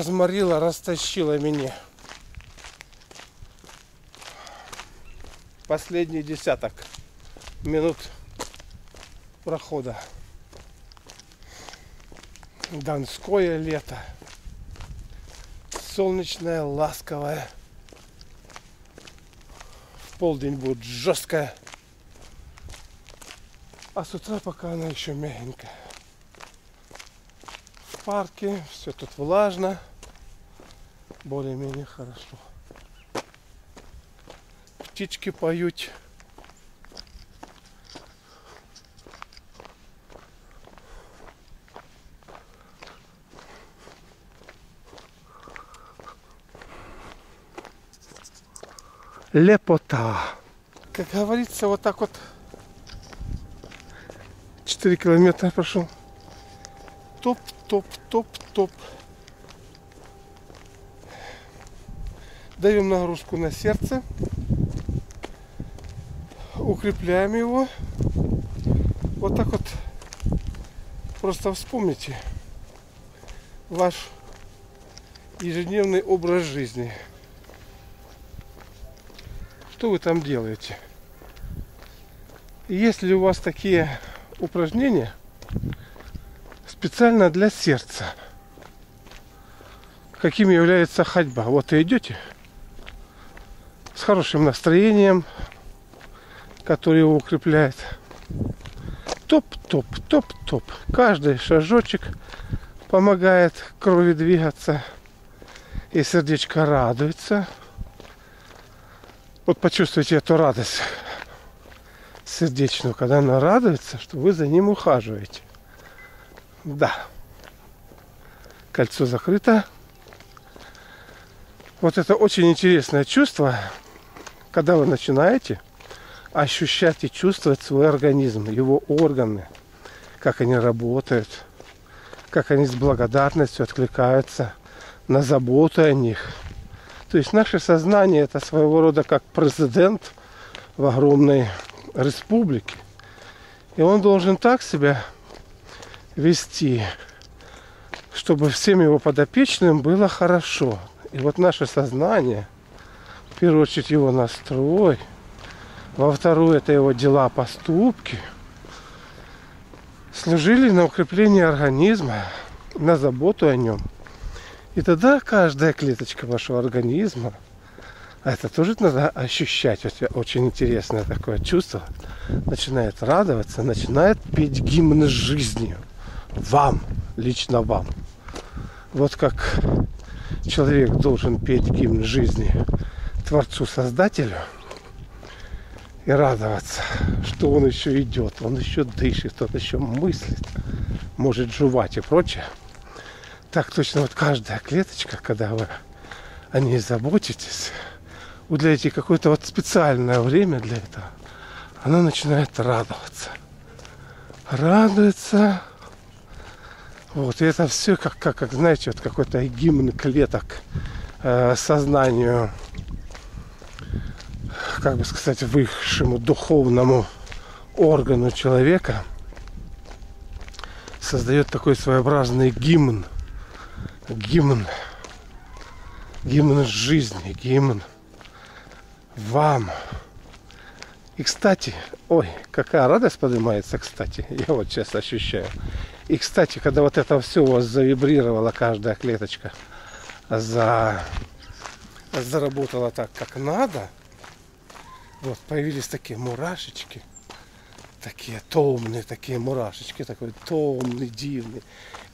разморила, растащила меня. Последний десяток минут прохода. Донское лето. Солнечное, ласковое. В полдень будет жесткое. А с утра пока она еще мягенькая. В парке все тут влажно. Более-менее хорошо. Птички поют. Лепота. Как говорится, вот так вот 4 километра прошел. Топ, топ, топ, топ. Даем нагрузку на сердце. Укрепляем его. Вот так вот. Просто вспомните ваш ежедневный образ жизни. Что вы там делаете? Есть ли у вас такие упражнения специально для сердца? Каким является ходьба? Вот вы идете с хорошим настроением, который его укрепляет. Топ-топ, топ-топ. Каждый шажочек помогает крови двигаться. И сердечко радуется – вот почувствуйте эту радость сердечную, когда она радуется, что вы за ним ухаживаете. Да. Кольцо закрыто. Вот это очень интересное чувство, когда вы начинаете ощущать и чувствовать свой организм, его органы, как они работают, как они с благодарностью откликаются на заботу о них – то есть наше сознание это своего рода как президент в огромной республике. И он должен так себя вести, чтобы всем его подопечным было хорошо. И вот наше сознание, в первую очередь его настрой, во вторую это его дела, поступки, служили на укрепление организма, на заботу о нем – и тогда каждая клеточка вашего организма, а это тоже надо ощущать, очень интересное такое чувство, начинает радоваться, начинает петь гимн жизни. Вам, лично вам. Вот как человек должен петь гимн жизни Творцу-Создателю и радоваться, что он еще идет, он еще дышит, он еще мыслит, может жевать и прочее – так точно вот каждая клеточка, когда вы о ней заботитесь, уделяете какое-то вот специальное время для этого, она начинает радоваться. Радуется. Вот, и это все как, как, как знаете, вот какой-то гимн клеток э, сознанию, как бы сказать, высшему духовному органу человека создает такой своеобразный гимн – гимн, гимн жизни, гимн вам. И, кстати, ой, какая радость поднимается, кстати, я вот сейчас ощущаю. И, кстати, когда вот это все у вас завибрировало, каждая клеточка, за... заработала так, как надо, вот, появились такие мурашечки, такие томные, такие мурашечки, такой томный, дивный.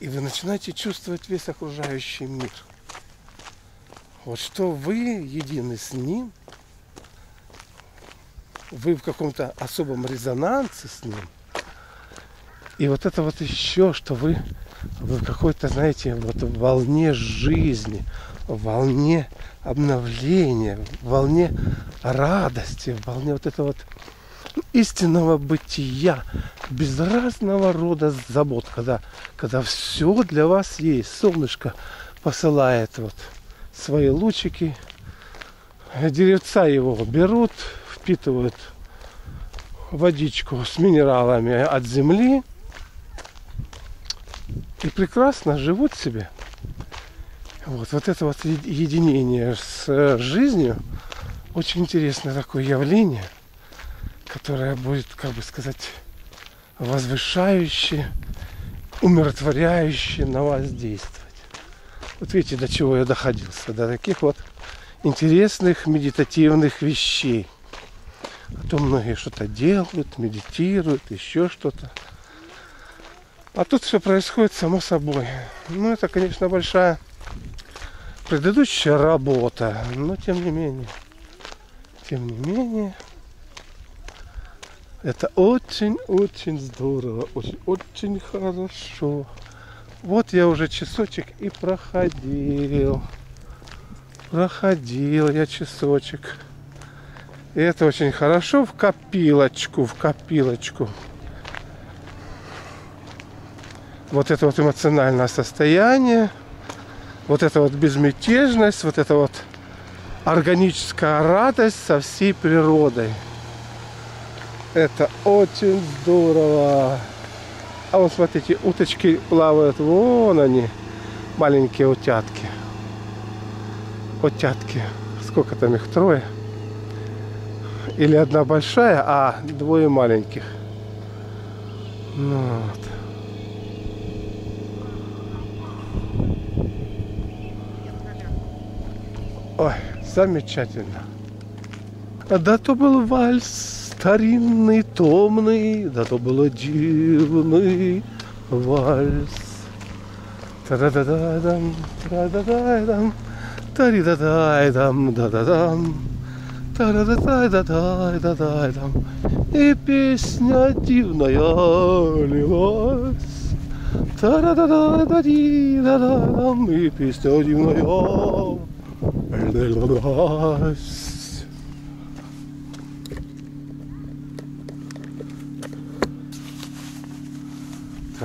И вы начинаете чувствовать весь окружающий мир. Вот что вы едины с ним, вы в каком-то особом резонансе с ним. И вот это вот еще, что вы, вы в какой-то, знаете, вот волне жизни, волне обновления, волне радости, волне вот этого вот истинного бытия, без разного рода забот, когда, когда все для вас есть. Солнышко посылает вот свои лучики, деревца его берут, впитывают водичку с минералами от земли и прекрасно живут себе. Вот, вот это вот единение с э, жизнью очень интересное такое явление, которое будет, как бы сказать, возвышающее, умиротворяющее на вас действовать. Вот видите, до чего я доходился, до таких вот интересных медитативных вещей. А то многие что-то делают, медитируют, еще что-то. А тут все происходит само собой. Ну, это, конечно, большая предыдущая работа, но тем не менее, тем не менее, это очень-очень здорово, очень-очень хорошо. Вот я уже часочек и проходил. Проходил я часочек. И это очень хорошо в копилочку, в копилочку. Вот это вот эмоциональное состояние, вот эта вот безмятежность, вот эта вот органическая радость со всей природой. Это очень здорово. А вот смотрите, уточки плавают, вон они, маленькие утятки. Утятки. Сколько там их? Трое? Или одна большая, а двое маленьких. Ну, вот. Ой, замечательно. А да то был вальс старинный, томный, да то был дивный вальс. Та-да-да-да-дам, та-да-да-дам, та-ри-да-да-дам, да-да-дам, та-да-да-да-да-да-да-дам. И песня дивная лилась. Та-да-да-да-да-ди-да-да-дам, и песня дивная лилась.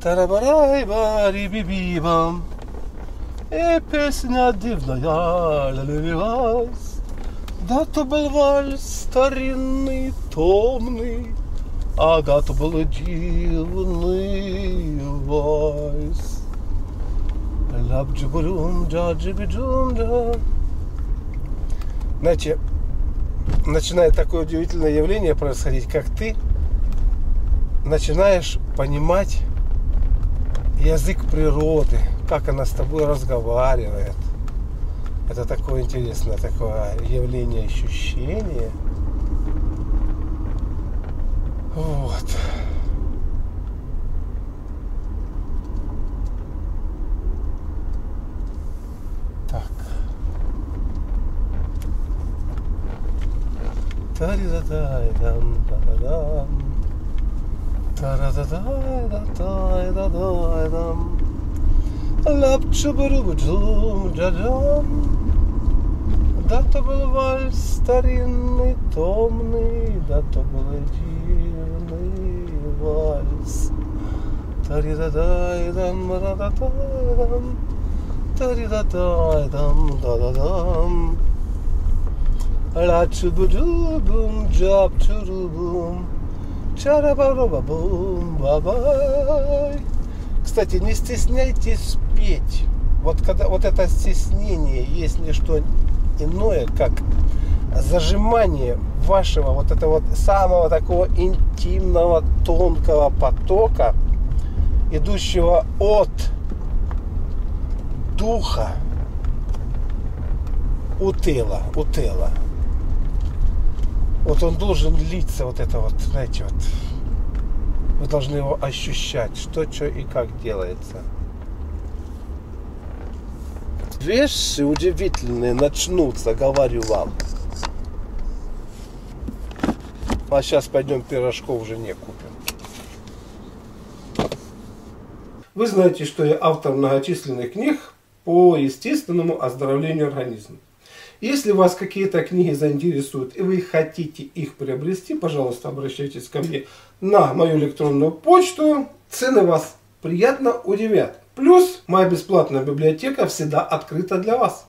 Тарабарай бари бибибам И песня дивная лилилась Да то был вальс старинный, томный А да то был дивный вальс Знаете, начинает такое удивительное явление происходить, как ты начинаешь понимать язык природы, как она с тобой разговаривает. Это такое интересное такое явление, ощущение. Вот. Так. Та-ри-да-дай-дам-да-дам. Та-ра-да-дай-да-дай-да-дай-дам. Лап-чубарубу-джум, джа-джам. Да то был вальс старинный, томный, да то был дивный вальс. Тари-да-дай-дам, ра-да-дай-дам. Тари-да-дай-дам, да-да-дам. Ла-чубу-джубум, джаб-чурубум. Чарабарабабум-бабай. Кстати, не стесняйтесь петь. Вот когда вот это стеснение есть не что иное, как зажимание вашего вот этого вот самого такого интимного, тонкого потока, идущего от духа у тела, у тела. Вот он должен литься, вот это вот, знаете, вот. Вы должны его ощущать, что, что и как делается. Вещи удивительные начнутся, говорю вам. А сейчас пойдем пирожков уже не купим. Вы знаете, что я автор многочисленных книг по естественному оздоровлению организма. Если вас какие-то книги заинтересуют и вы хотите их приобрести, пожалуйста, обращайтесь ко мне на мою электронную почту. Цены вас приятно удивят. Плюс моя бесплатная библиотека всегда открыта для вас.